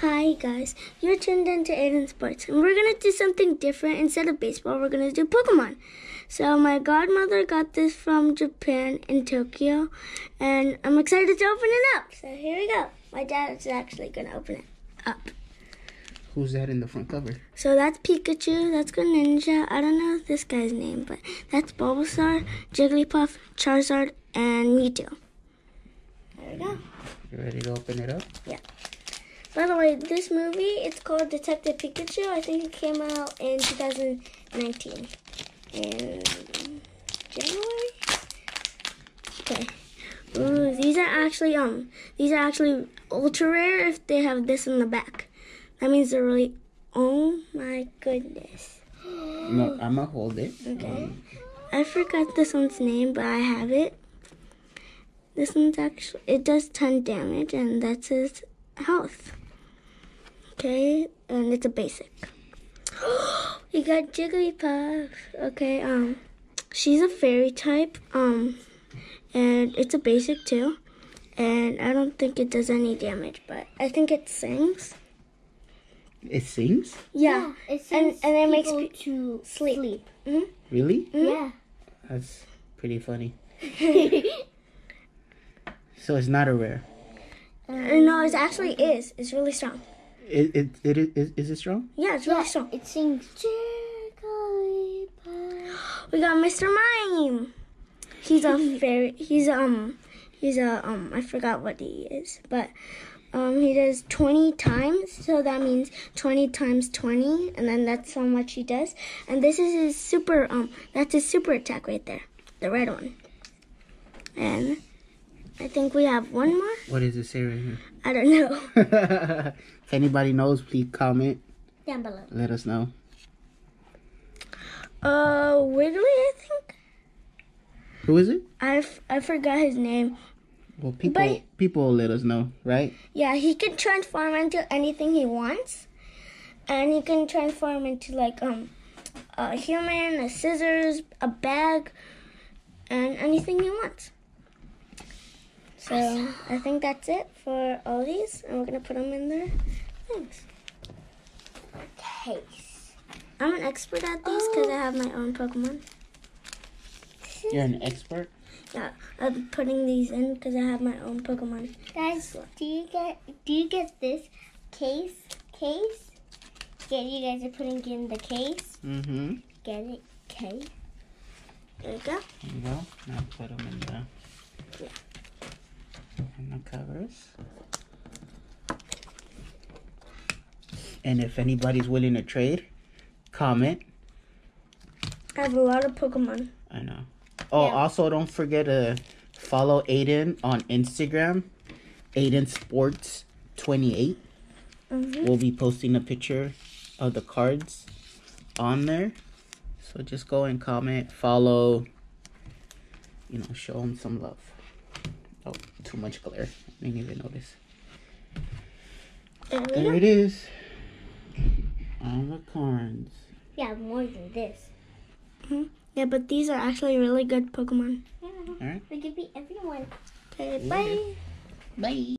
Hi guys, you're tuned into Aiden Sports, and we're gonna do something different. Instead of baseball, we're gonna do Pokemon. So my godmother got this from Japan in Tokyo, and I'm excited to open it up. So here we go. My dad is actually gonna open it up. Who's that in the front cover? So that's Pikachu, that's Greninja. I don't know this guy's name, but that's Bulbasaur, Jigglypuff, Charizard, and Mewtwo. There we go. You ready to open it up? By the way, this movie it's called Detective Pikachu. I think it came out in 2019 in January. Okay. Ooh, these are actually um these are actually ultra rare if they have this in the back. That means they're really oh my goodness. No, I'm gonna hold it. Okay. I forgot this one's name, but I have it. This one's actually it does 10 damage and that's his health. Okay, and it's a basic. we got Jigglypuff. Okay, um she's a fairy type. Um and it's a basic too. And I don't think it does any damage, but I think it sings. It sings? Yeah. it And- and it makes people pe- to sleep. sleep. Really? Yeah. That's pretty funny. So it's not a rare. Uh, no, it actually is. It's really strong. It it, it is, is it strong? Yeah, it's really Yeah, strong. it sings Jigglypuff. We got Mr. Mime. He's a very he's um he's a um I forgot what he is, but um he does 20 times, so that means 20 times 20 and then that's how much he does. And this is his super um that's his super attack right there. The red one. And I think we have one more. What does it say right here? I don't know. if anybody knows, please comment. Down below. Let us know. Uh Wiggly, I think. Who is it? I, I forgot his name. Well, people But- people will let us know, right? Yeah, he can transform into anything he wants, and he can transform into like um a human, a scissors, a bag, and anything he wants. So I think that's it for all these, and we're gonna put them in there. Thanks. Case. I'm an expert at these because I have my own Pokemon. You're an expert. Yeah, I'm putting these in because I have my own Pokemon. Guys, do you get do you get this case case? Get you guys are putting in the case. Mm-hmm. Get it? Okay. There you go. There you go. Now put them in there. in the covers. And if anybody's willing to trade, comment. I have a lot of Pokemon. I know. Oh, Yeah. also don't forget to follow Aiden on Instagram, Aiden Sports 28. Mhm. We'll be posting a picture of the cards on there. So just go and comment, follow, you know, show them some love. Oh, too much glare. I didn't even notice. There There it is. On the cards. Yeah, more than this. Hmm. Yeah, but these are actually really good Pokemon. Yeah. Alright. We could be everyone. Okay, bye. Bye.